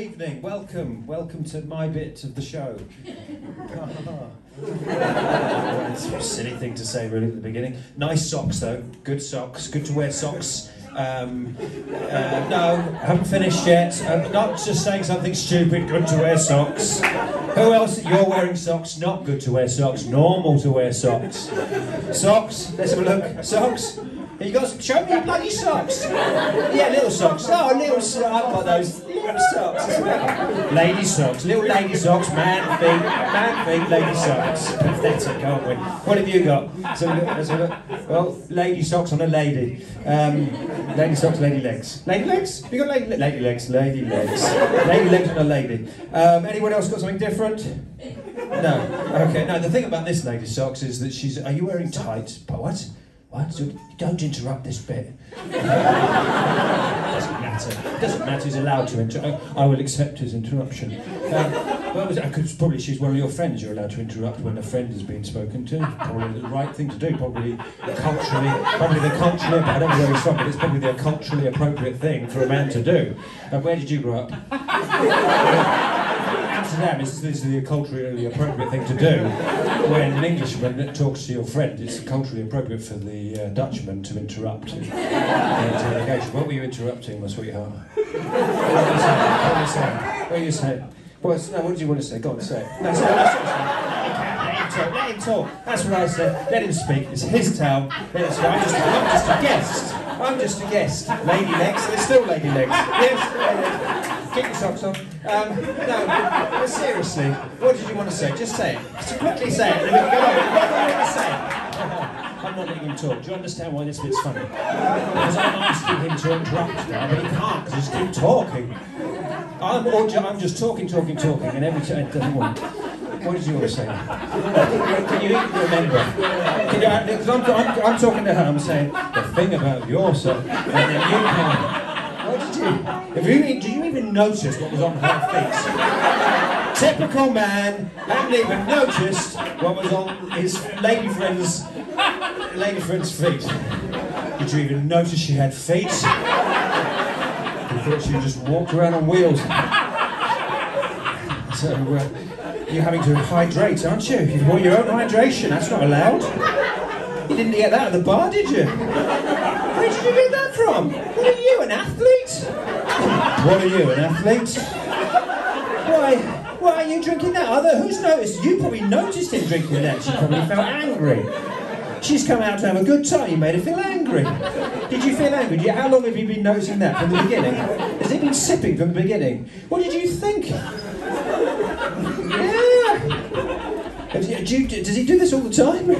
evening. Welcome. Welcome to my bit of the show. Silly thing to say, really, at the beginning. Nice socks, though. Good socks. Good to wear socks. Um, uh, no, haven't finished yet. I'm not just saying something stupid. Good to wear socks. Who else? You're wearing socks. Not good to wear socks. Normal to wear socks. Socks. Let's have a look. Socks. You got some, show me your bloody socks. Yeah, little socks. Oh, little socks. I've got those little socks as well. Lady socks, little lady socks, man feet, man feet, lady socks. Pathetic, aren't we? What have you got? Have have a look. Well, lady socks on a lady. Um, lady socks, lady legs. Lady legs? You got lady, lady legs, lady legs. Lady legs on a lady. Um, anyone else got something different? No. Okay. No, the thing about this lady socks is that she's. Are you wearing tight? What? What? So don't interrupt this bit. Matter. Doesn't matter. He's allowed to interrupt. I will accept his interruption. Um? I could, probably she's one of your friends. You're allowed to interrupt when a friend has been spoken to. Probably the right thing to do. Probably culturally, probably the culturally. I don't know where he's from, but it's probably the culturally appropriate thing for a man to do. And where did you grow up? Amsterdam is, is the culturally appropriate thing to do when an Englishman talks to your friend. It's culturally appropriate for the uh, Dutchman to interrupt interrogation. What were you interrupting, my sweetheart? What were you saying? What were you saying? What were you saying? No, what did you want to say? Go on, say it. No, say it. Let him talk. That's what I said. Let him speak. It's his town. I'm just, I'm just a guest. I'm just a guest. Lady legs. There's still lady legs. Yes, lady legs. Keep your socks on. Um, no, seriously, what did you want to say? Just say it. Just quickly say it, go on. What do you want to say? I'm not letting him talk. Do you understand why this bit's funny? Because I'm asking him to interrupt now, but he can't because he's keep talking. I'm, ju- I'm just talking, talking, talking, and every time it doesn't want. What did you want to say? Can you even remember? Can you, because I'm, I'm, I'm talking to her, I'm saying, the thing about your son, and then you can. You? Have you, did you even notice what was on her feet? Typical man, hadn't even noticed what was on his lady friend's lady friend's feet. Did you even notice she had feet? You thought she just walked around on wheels. So uh, you're having to hydrate, aren't you? You've bought your own hydration. That's not allowed. You didn't get that at the bar, did you? Where did you get that from? What are you, an athlete? What are you, an athlete? Why? Why are you drinking that? Other who's noticed? You probably noticed him drinking that. She probably felt angry. She's come out to have a good time. You made her feel angry. Did you feel angry? How long have you been noticing that from the beginning? Has he been sipping from the beginning? What did you think? Yeah. Do you- does he do this all the time?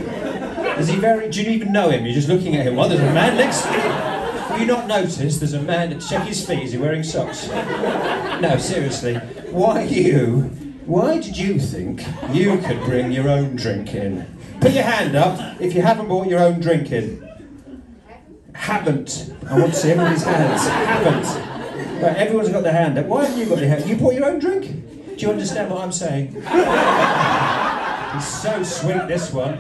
Is he very? Do you even know him? You're just looking at him. Well, there's a man next to. You not noticed there's a man? Check his feet. Is he wearing socks? No, seriously. Why you? Why did you think you could bring your own drink in? Put your hand up if you haven't brought your own drink in. Haven't. I want to see everybody's hands. Haven't. Right, everyone's got their hand up. Why haven't you got your hand? You brought your own drink? Do you understand what I'm saying? He's so sweet, this one.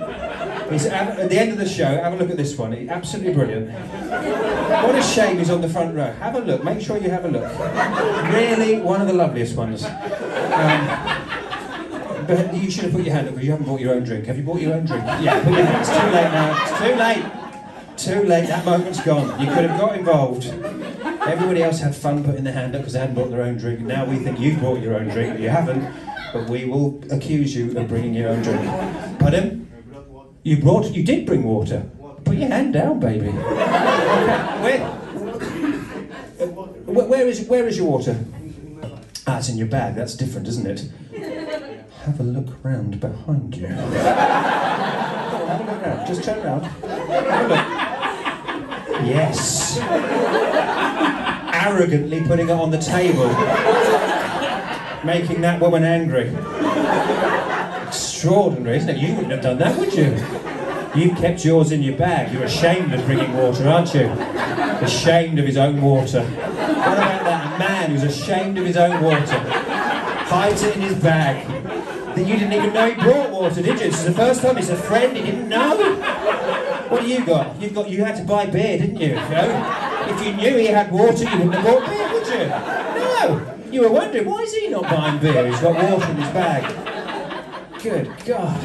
At, at the end of the show, have a look at this one. Absolutely brilliant. What a shame he's on the front row. Have a look. Make sure you have a look. Really, one of the loveliest ones. Um, but you should have put your hand up because you haven't bought your own drink. Have you bought your own drink? Yeah, put your hand. It's too late now. It's too late. Too late. That moment's gone. You could have got involved. Everybody else had fun putting their hand up because they hadn't bought their own drink. Now we think you've bought your own drink, but you haven't. But we will accuse you of bringing your own drink. Pardon? You brought. You did bring water. Put your hand down, baby. Where? Where, where is where is your water? Ah, it's in your bag. That's different, isn't it? Have a look round behind you. Have a look round. Just turn round. Have a look. Yes. Arrogantly putting it on the table. Making that woman angry. Extraordinary, isn't it? You wouldn't have done that, would you? You've kept yours in your bag. You're ashamed of bringing water, aren't you? Ashamed of his own water. What about that man who's ashamed of his own water? Hides it in his bag. That you didn't even know he brought water, did you? This is the first time. It's a friend. He didn't know. What do you got? You've got. You had to buy beer, didn't you? You know? If you knew he had water, you wouldn't have bought beer, would you? No. You were wondering, why is he not buying beer? He's got water in his bag. Good God.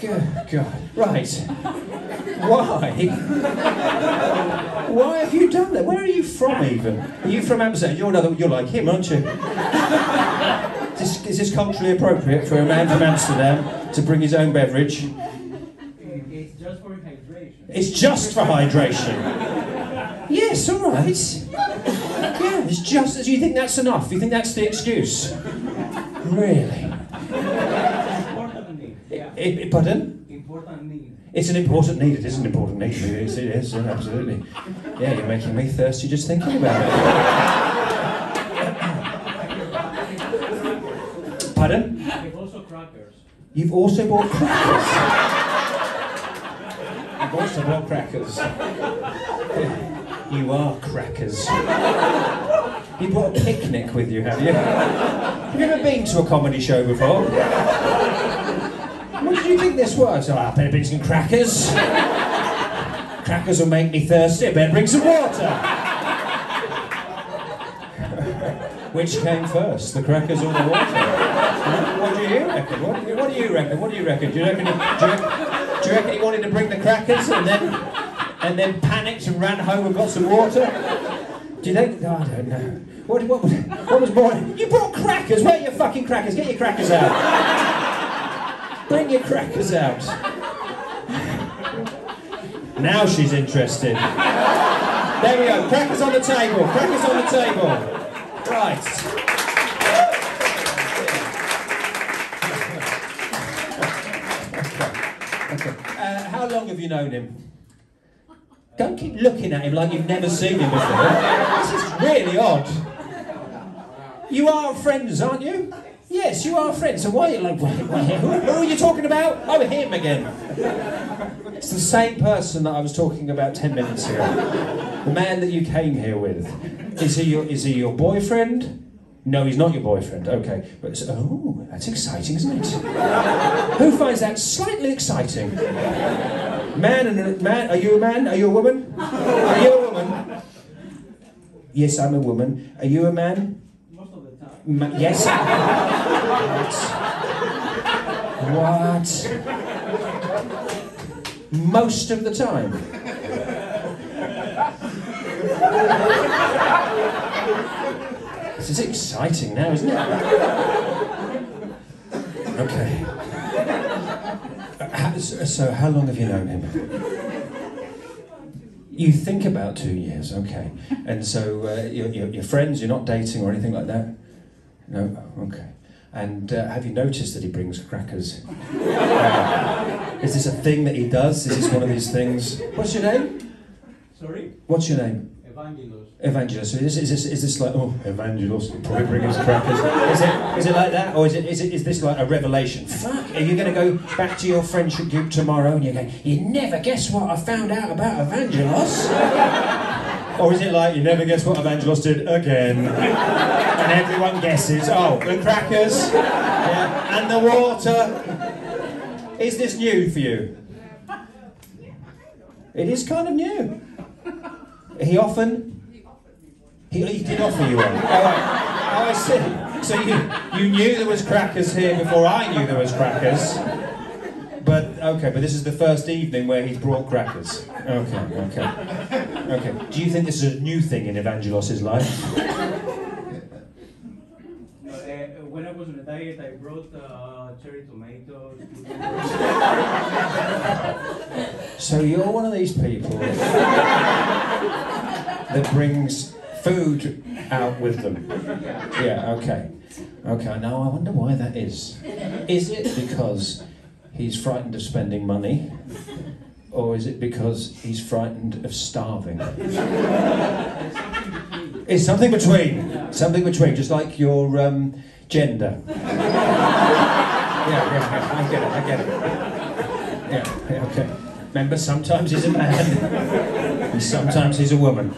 Good God. Right. Why? Why have you done that? Where are you from, even? Are you from Amsterdam? You're another. You're like him, aren't you? Is this, is this culturally appropriate for a man from Amsterdam to bring his own beverage? It's just for hydration. It's just for hydration. Yes, all right. Yeah, it's just. Do you think that's enough? You think that's the excuse? Really? It's important need. Yeah. Pardon? Important need. It's an important need. It is an important need. It is, it is absolutely. Yeah, you're making me thirsty just thinking about it. Pardon? Have also crackers. You've also bought crackers. You've also bought crackers. You are crackers. You brought a picnic with you, have you? Have you ever been to a comedy show before? What did you think this was? Oh, I better bring some crackers. Crackers will make me thirsty. I better bring some water. Which came first, the crackers or the water? What do you reckon? What do you, what do you reckon? What do you reckon? Do you reckon? He, do, you reckon do you reckon he wanted to bring the crackers and then and then panicked and ran home and got some water? Do you think? No, I don't know. What, what, was- what was more? You brought crackers. Where are your fucking crackers? Get your crackers out. Bring your crackers out. Now she's interested. There we go. Crackers on the table. Crackers on the table. Right. Okay. Uh, how long have you known him? Don't keep looking at him like you've never seen him before. This is really odd. You are friends, aren't you? Yes, you are friends. So why are you like, wait, wait, who, who are you talking about? Oh, him again. It's the same person that I was talking about ten minutes ago. The man that you came here with. Is he your, is he your boyfriend? No, he's not your boyfriend. Okay, but oh, that's exciting, isn't it? Who finds that slightly exciting? Man and a man. Are you a man? Are you a woman? Are you a woman? Yes, I'm a woman. Are you a man? Most of the time. Ma- yes. What? What? Most of the time. This is exciting now, isn't it? Okay. Uh, So, how long have you known him? You think about two years, okay. And so, uh, you're, you're, you're friends, you're not dating or anything like that? No? Okay. And uh, have you noticed that he brings crackers? Uh, is this a thing that he does? Is this one of these things? What's your name? Sorry? What's your name? Evangelos. Evangelos. So is, is, this, is this like, oh, Evangelos, probably bring his crackers. Is it, is it like that? Or is, it, is, it, is this like a revelation? Fuck, are you going to go back to your friendship group tomorrow and you're going? you never guess what I found out about Evangelos? or is it like, you never guess what Evangelos did again? and everyone guesses, oh, the crackers yeah, and the water. Is this new for you? It is kind of new. He often. He, he did offer you one. Oh, oh, I see. So you, you knew there was crackers here before I knew there was crackers. But okay, but this is the first evening where he's brought crackers. Okay, okay, okay. Do you think this is a new thing in Evangelos' life? No, uh, when I was on a diet, I brought uh, cherry tomatoes. So you're one of these people that brings food out with them. Yeah, okay. Okay, now I wonder why that is. Is it because he's frightened of spending money? Or is it because he's frightened of starving? It's something between. Something between, just like your um, gender. Yeah, yeah, I get it, I get it. Yeah, okay. Remember, sometimes he's a man, and sometimes he's a woman.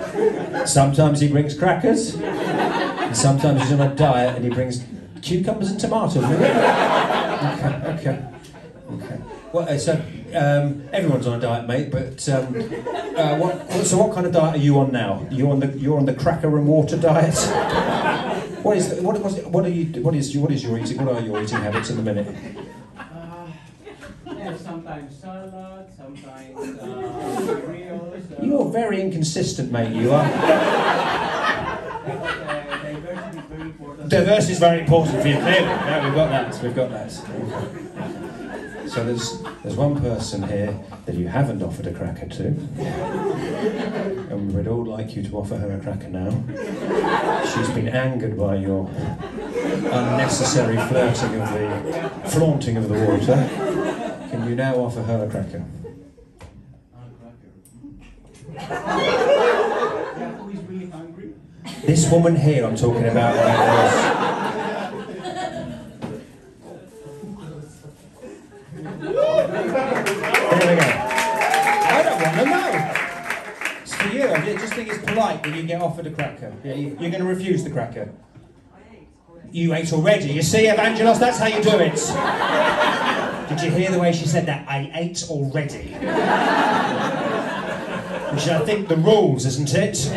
Sometimes he brings crackers, and sometimes he's on a diet and he brings cucumbers and tomatoes. Okay, okay, okay. Well, uh, so um, everyone's on a diet, mate. But um, uh, what, so, what kind of diet are you on now? You on the you're on the cracker and water diet? What is what, what, what are you what is what is your eating what are your eating habits in the minute? Uh, yeah, sometimes salad, sometimes uh, very inconsistent, mate. You are. diversity is very important. For you. Clearly, no, we've got that. We've got that. So there's there's one person here that you haven't offered a cracker to, and we'd all like you to offer her a cracker now. She's been angered by your unnecessary flirting of the flaunting of the water. Can you now offer her a cracker? Really? This woman here, I'm talking about. Right Here we go. I don't want to know. I just think it's polite when you get offered a cracker. Yeah, you- you're going to refuse the cracker. You ate already. You see, Evangelos, that's how you do it. Did you hear the way she said that? I ate already. Which I think the rules, isn't it?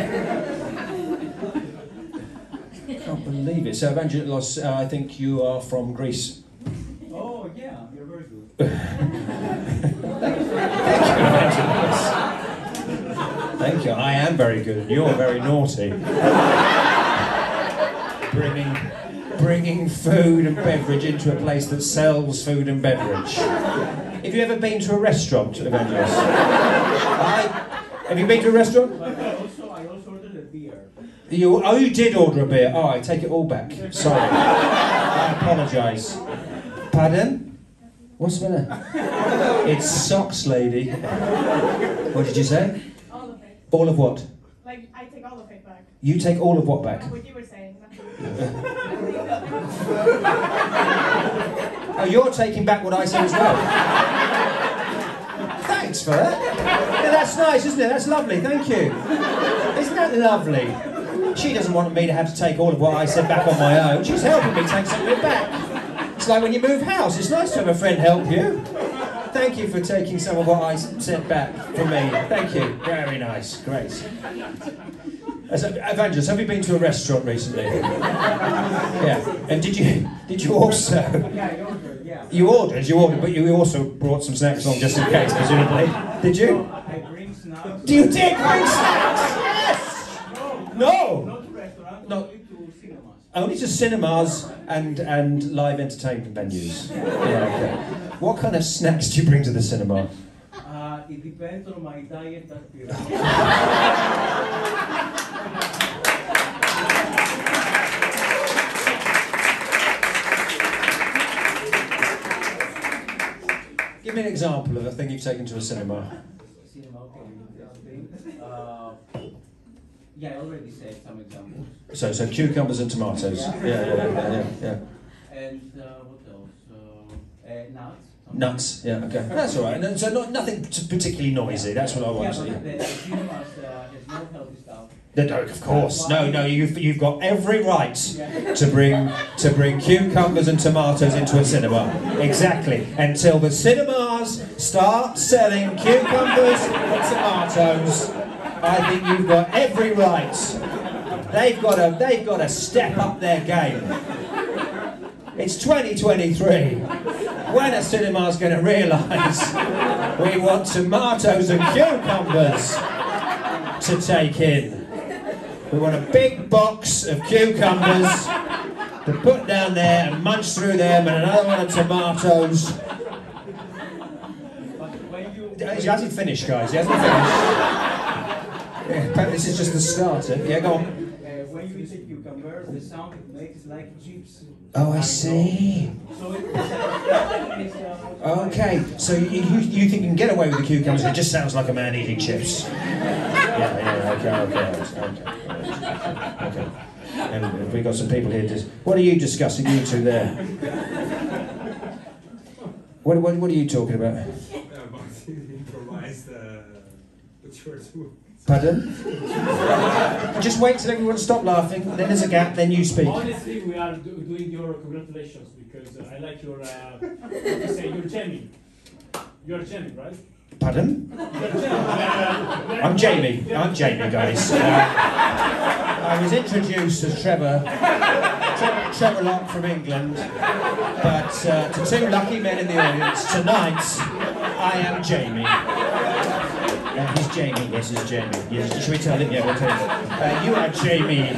I can't believe it. So, Evangelos, uh, I think you are from Greece. Oh, yeah, you're very good. Thank you. I am very good, and you're very naughty. bringing, bringing food and beverage into a place that sells food and beverage. Have you ever been to a restaurant, Evangelos? I, have you been to a restaurant? I also, I also ordered a beer. You, oh, you did order a beer. Oh, I take it all back. Sorry. I apologise. Pardon? What's the matter? It's socks, lady. What did you say? All of it. All of what? Like, I take all of it back. You take all of what back? What you were saying. Oh, you're taking back what I said as well. Thanks for that. Yeah, that's nice, isn't it? That's lovely. Thank you. Isn't that lovely? She doesn't want me to have to take all of what I said back on my own. She's helping me take some of it back. It's like when you move house. It's nice to have a friend help you. Thank you for taking some of what I said back for me. Thank you. Very nice. Great. As a, Evangelist, have you been to a restaurant recently? Yeah. And did you did you also Yeah, I ordered, yeah. you ordered you ordered, but you also brought some snacks along just in case, presumably. Did you? I I bring snacks. Do you take bring snacks? Yes. No, No. Not to restaurants, No. only to cinemas. Only to cinemas and and live entertainment venues. Yeah, okay. What kind of snacks do you bring to the cinema? It depends on my diet that period. Give me an example of a thing you've taken to a cinema. Cinema, okay. Uh, yeah, I already said some examples. So so cucumbers and tomatoes. Yeah, yeah, yeah, yeah. yeah. And uh, what else? Uh, uh, nuts. Nuts. Yeah, okay. That's all right. No, So not nothing particularly noisy. That's what I want to see. the, the uh, has no healthy stuff. No, no, of course. No, no. You've you've got every right to bring to bring cucumbers and tomatoes into a cinema. Exactly. Until the cinemas start selling cucumbers and tomatoes, I think you've got every right. They've got to they've got to step up their game. It's 2023. When are cinemas going to realise we want tomatoes and cucumbers to take in? We want a big box of cucumbers to put down there and munch through them, and another one of tomatoes. He hasn't finished, guys. He hasn't finished. Yeah, this is just the starter. Yeah, go on. Uh, when you eat a cucumber, the sound it makes like chips. Oh, I see. So it, uh, Okay, so you, you, you think you can get away with the cucumbers? It just sounds like a man eating chips. Yeah, yeah, okay, okay, okay. Okay. And we got some people here. Just, what are you discussing, you two there? What, what, what are you talking about? about improvised uh, what you were doing. Pardon? Just wait till everyone stop laughing, then there's a gap, then you speak. Honestly, we are do- doing your congratulations because uh, I like your, uh, to say, your jamming. You're jamming, right? Pardon? You're I'm Jamie. I'm Jamie, guys. Uh, I was introduced as Trevor Trevor, Trevor Lock from England. But uh, to two lucky men in the audience, tonight, I am Jamie. Uh, he's Jamie, yes, he's Jamie. Yes, should we tell him? Yeah, we'll tell him. Uh, you are Jamie.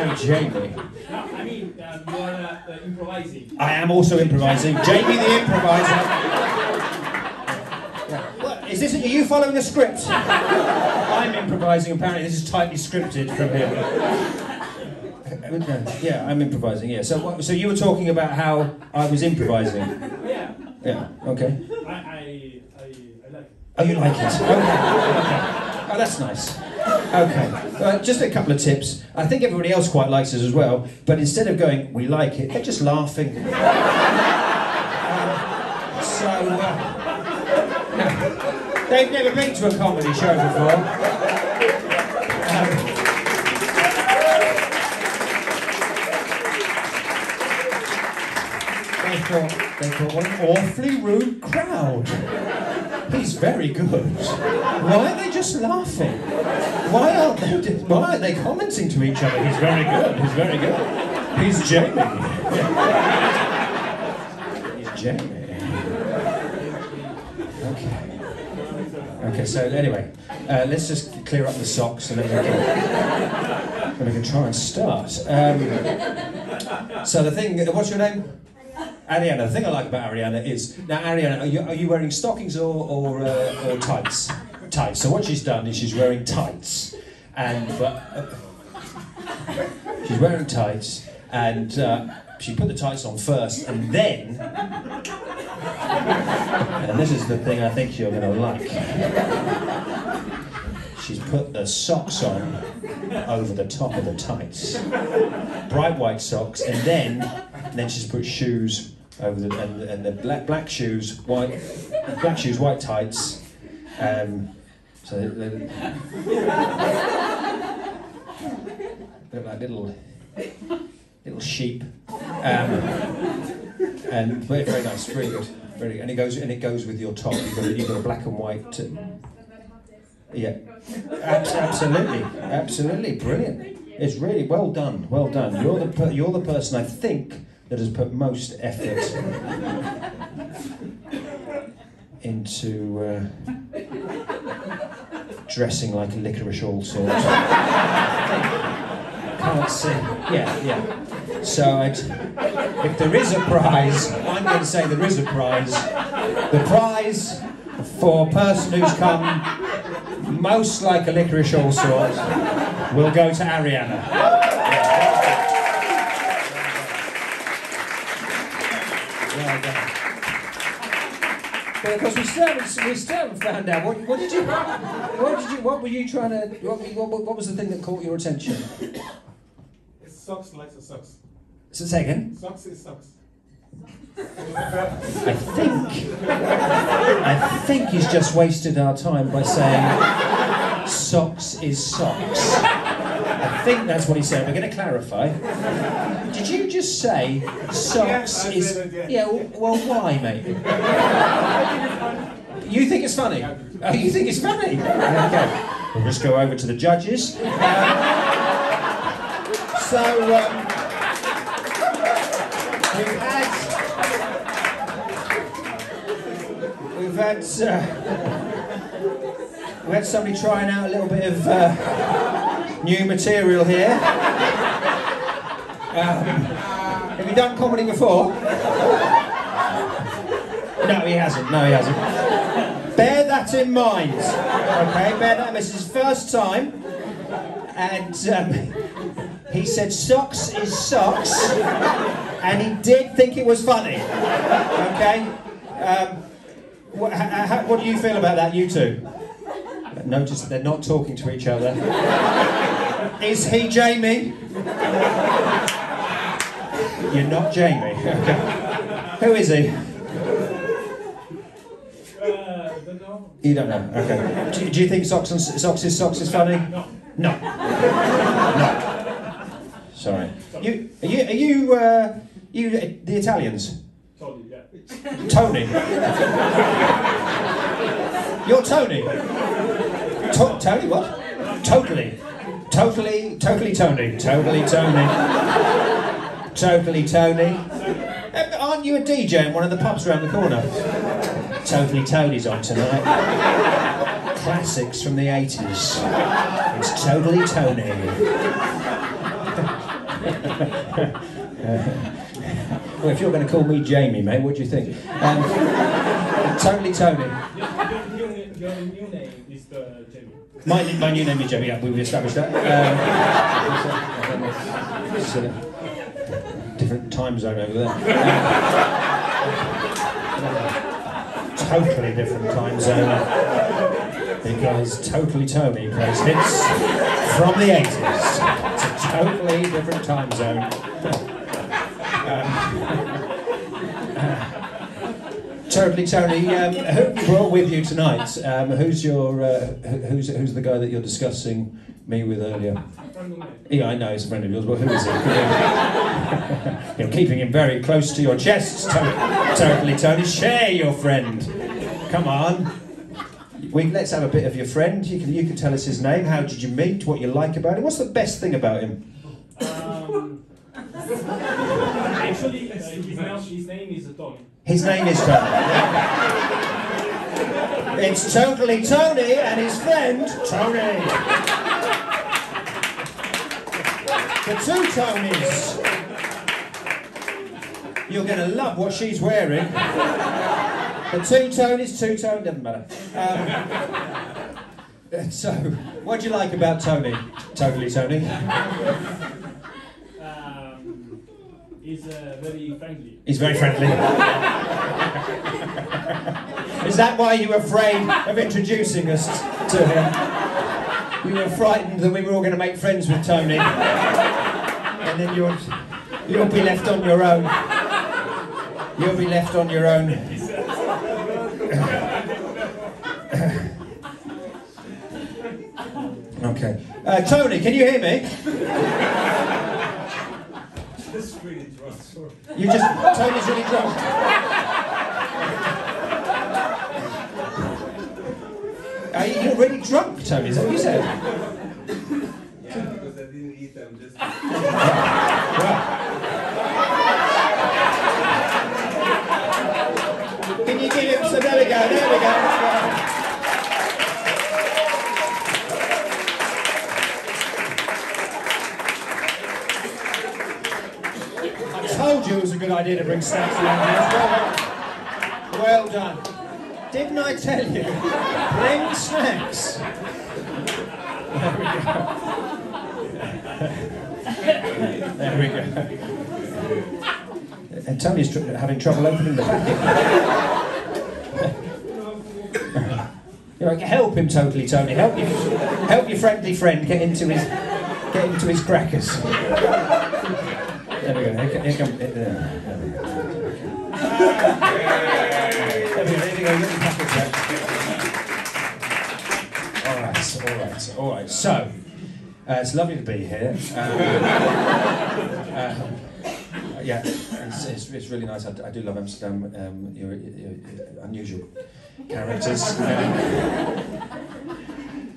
Oh, Jamie. No, I mean, uh, you are uh, uh, improvising. I am also improvising. Jamie the improviser. Yeah. What, is this? Are you following a script? I'm improvising. Apparently, this is tightly scripted from him. Okay. Yeah, I'm improvising. Yeah. So, so you were talking about how I was improvising. Yeah, Yeah. Okay. I, I, I, I like it. Oh, you like it? Oh, that's nice. Okay. Uh, just a couple of tips. I think everybody else quite likes it as well, but instead of going, we like it, they're just laughing. Um, so, uh, no. they've never been to a comedy show before. Um, they thought, they thought, what an awfully rude crowd. He's very good. Why are they just laughing? Why aren't they? Why aren't they commenting to each other? He's very good. He's very good. He's Jamie. He's Jamie. Okay. Okay. So anyway, uh, let's just clear up the socks and then we can, then we can try and start. Um, so the thing. What's your name? Ariana, the thing I like about Ariana is now Ariana, are you, are you wearing stockings or or, uh, or tights? Tights. So what she's done is she's wearing tights, and uh, she's wearing tights, and uh, she put the tights on first, and then, and this is the thing I think you're going to like. She's put the socks on over the top of the tights, bright white socks, and then and then she's put shoes the and, and the black black shoes, white black shoes, white tights. Um, so they, they like little little sheep. Um, and very, very nice, very good, very good. And it goes and it goes with your top. You've got a, you've got a black and white. T- yeah, Abs- absolutely, absolutely, brilliant. It's really well done, well done. You're the per- you're the person I think that has put most effort into uh, dressing like a licorice all sorts. Can't see. Yeah, yeah. So if there is a prize, I'm going to say there is a prize. The prize for person who's come most like a licorice all sorts will go to Ariana. Well done. But of course, we still haven't, we still haven't found out what, what did you, what did you, what were you trying to, what, what, what was the thing that caught your attention? It's socks likes a socks. So say again. Socks is socks. I think, I think he's just wasted our time by saying socks is socks. I think that's what he said. We're going to clarify. Did you just say socks Yeah, is? it, Yeah. Well, well, why, mate? You think it's funny? Oh, you think it's funny? Okay. We'll just go over to the judges. Um, so um, we've had we've had uh, we had somebody trying out a little bit of uh, new material here. Um, have you done comedy before? No, he hasn't. No, he hasn't. Bear that in mind. Okay, bear that. In mind. This is his first time, and um, he said socks is socks, and he did think it was funny. Okay. Um, what, ha, ha, what do you feel about that, you two? Notice that they're not talking to each other. Is he Jamie? You're not Jamie. Okay. Who is he? Uh, don't know. You don't know. Okay. Do, do you think socks and socks is socks is funny? No. No. No. Sorry. You are you are you uh, you uh, the Italians? You, yeah. Tony. You're Tony. To- Tony what? Totally. Totally, totally Tony. Totally Tony. Totally Tony. Uh, Aren't you a DJ in one of the pubs around the corner? Totally Tony's on tonight. Classics from the 80s. It's Totally Tony. well, if you're going to call me Jamie, mate, what do you think? Um, totally Tony. Jamie. My, my new name is Jamie, yeah, we've established that. Um, a different time zone over there. totally different time zone. Because Totally Tony plays hits from the 80s. It's a totally different time zone. Totally Tony, um, who brought with you tonight? Um, who's your uh, who's who's the guy that you're discussing me with earlier? Yeah, I know he's a friend of yours, but who is he? you're keeping him very close to your chest, to- totally Tony. Share your friend. Come on. We, let's have a bit of your friend. You can, you can tell us his name. How did you meet? What you like about him? What's the best thing about him? Um, actually, uh, his, name, his name is Tony. His name is Tony. It's totally Tony and his friend Tony. The two Tonys. You're going to love what she's wearing. The two Tonys, two tone, doesn't matter. Um, so, what do you like about Tony? Totally Tony. He's uh, very friendly. He's very friendly. Is that why you were afraid of introducing us to him? You were frightened that we were all going to make friends with Tony, and then you'll you'll be left on your own. You'll be left on your own. okay, uh, Tony, can you hear me? Just really You just Tony's really drunk. Are you, you're really drunk, Tony? Is that what you said? Yeah, because I didn't eat them. Just you it was a good idea to bring snacks here. Well done. Didn't I tell you? Bring snacks. There we go. There we go. And Tony's tr- having trouble opening the packet. You know, help him totally, Tony. Help your, help your friendly friend get into his, get into his crackers. There we go. Here, here come. There, there we go. There we go. All right. All right. All right. So, uh, it's lovely to be here. Um, uh, yeah, it's, it's, it's really nice. I do love Amsterdam. Um, you're, you're, you're unusual characters. Um,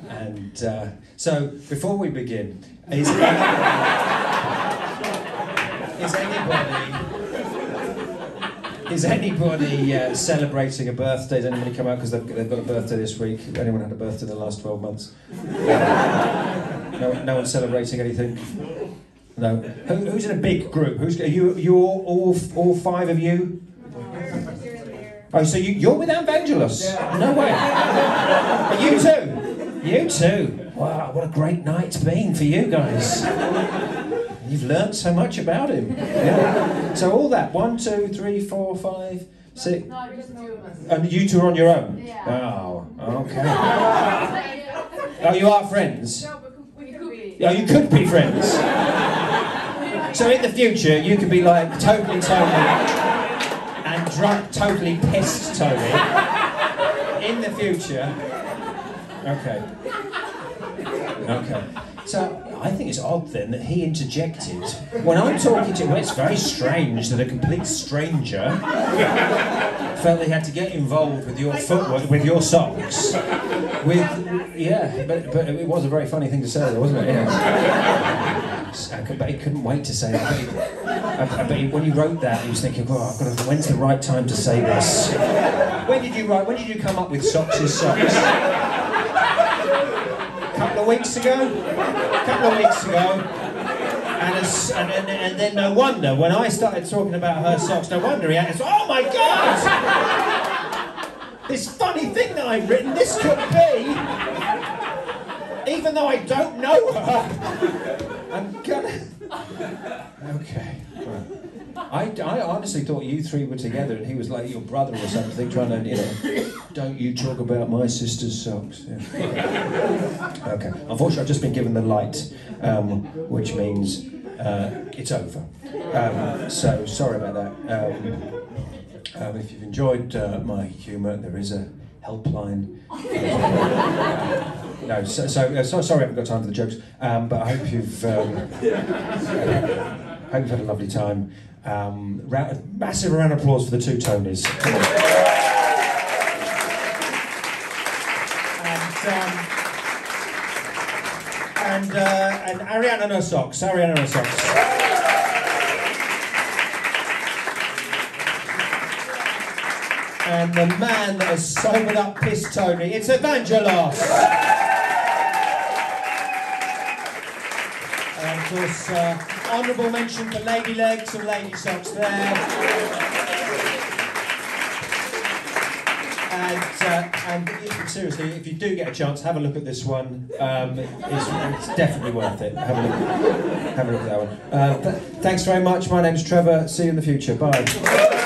and uh, so, before we begin, is, is anybody is anybody uh, celebrating a birthday? Has anybody come out because they've, they've got a birthday this week? Anyone had a birthday in the last twelve months? no, no one celebrating anything. No. Who, who's in a big group? Who's are you? You all, all, all five of you? Oh, so you, you're with Evangelos? No way. You too. You too. Wow, what a great night's been for you guys. You've learnt so much about him. Yeah. So all that one, two, three, four, five, six, No, just two of and you two are on your own. Yeah. Oh, okay. Oh, you are friends. No, but we could be. Oh, you could be friends. So in the future, you could be like totally Tony and drunk, totally pissed Tony. In the future. Okay. Okay. So I think it's odd then that he interjected when I'm talking to. Well, it's very strange that a complete stranger felt he had to get involved with your footwork, with your socks. With yeah, but but it was a very funny thing to say, though, wasn't it? Yeah. I could- but he couldn't wait to say that. I bet when he wrote that, he was thinking, "Oh, to, when's the right time to say this?" When did you write? When did you come up with socks is socks? A couple of weeks ago. A couple of weeks ago. And, as, and, and, and then no wonder, when I started talking about her socks, no wonder he to oh my god! This funny thing that I've written, this could be, even though I don't know her, I'm gonna. Okay. right. I, I honestly thought you three were together and he was like your brother or something, trying to, you know, don't you talk about my sister's socks. Yeah. Okay. Unfortunately, I've just been given the light, um, which means uh, it's over. Um, so sorry about that. Um, um, if you've enjoyed uh, my humour, there is a helpline. no, so, so, uh, so sorry I haven't got time for the jokes, um, but I hope you've um, hope you've had a lovely time. Um, ra- massive round of applause for the two Tonys. And, um, and, uh, and Ariana no socks. Ariana no socks. And the man that has sobered up Piss Tony, it's Evangelos. And of course, uh, honourable mention for Lady Legs and Lady Socks there. And, uh, and seriously, if you do get a chance, have a look at this one. Um, it's, it's definitely worth it. Have a look, have a look at that one. Uh, th- thanks very much. My name's Trevor. See you in the future. Bye.